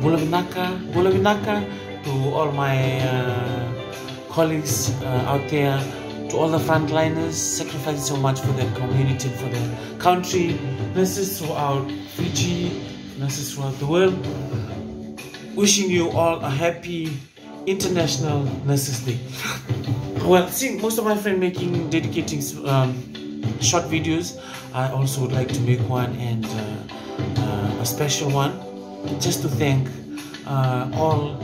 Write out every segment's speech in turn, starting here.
Bulavinaka, Bulavinaka to all my uh, colleagues uh, out there, to all the frontliners sacrificing so much for their community, for their country, nurses throughout Fiji, nurses throughout the world. Wishing you all a happy International Nurses Day. Well, seeing most of my friends making dedicating um, short videos, I also would like to make one and uh, uh, a special one just to thank uh, all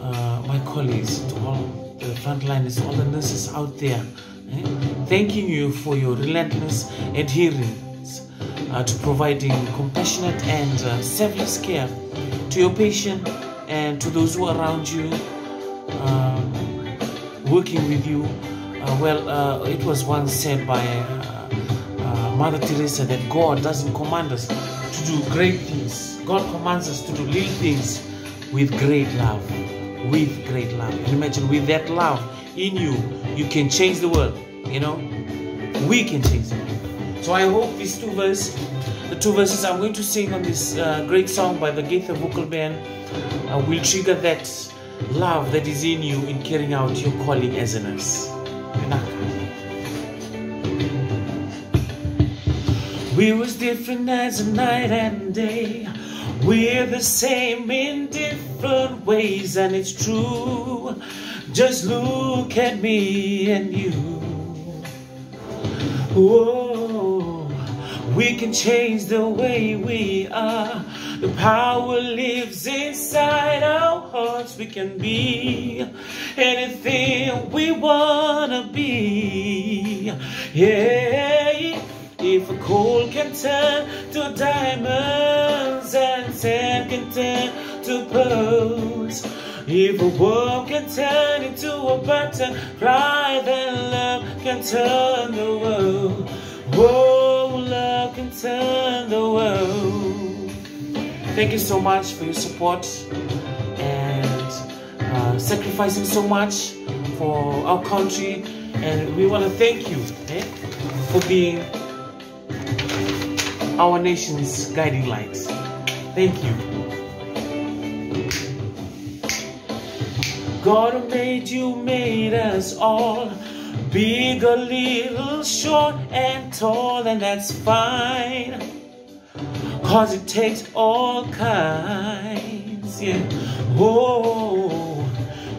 uh, my colleagues, to all the frontliners, all the nurses out there, eh? thanking you for your relentless adherence uh, to providing compassionate and uh, selfless care to your patient and to those who are around you, um, working with you. Uh, well, uh, it was once said by Mother Teresa that God doesn't command us to do great things. God commands us to do little things with great love. With great love. And imagine with that love in you, you can change the world. You know, we can change the world. So I hope these two verses, the two verses I'm going to sing on this uh, great song by the Gaither Vocal Band, uh, will trigger that love that is in you in carrying out your calling as a nurse. We was different as a night and day. We're the same in different ways, and it's true. Just look at me and you. Whoa, we can change the way we are. The power lives inside our hearts. We can be anything we wanna be. Yeah. Turn to diamonds and sand can turn to pearls, if a worm can turn into a butterfly, then love can turn the world. Whoa, love can turn the world. Thank you so much for your support and uh, sacrificing so much for our country. And we want to thank you eh, for being our nation's guiding lights. Thank you. God made you, made us all. Big or little, short and tall, and that's fine. Cause it takes all kinds, yeah. Oh,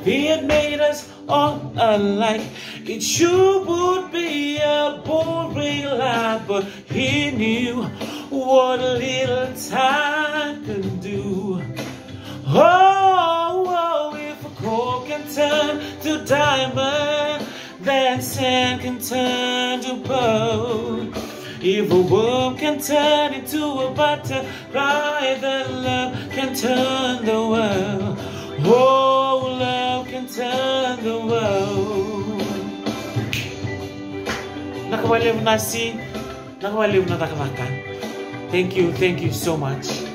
He had made us all alike. It sure would be a boring life, but He knew what a little time can do. Oh, oh if a coal can turn to diamond, then sand can turn to gold. If a worm can turn into a butterfly, then love can turn the world. Nakawaliw na si, nakawaliw na nakalakan. Thank you, thank you so much.